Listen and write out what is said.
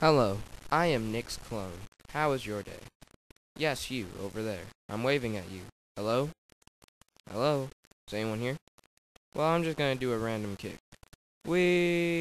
Hello, I am Nick's clone. How is your day? Yes, you, over there. I'm waving at you. Hello? Hello? Is anyone here? Well, I'm just gonna do a random kick. Whee!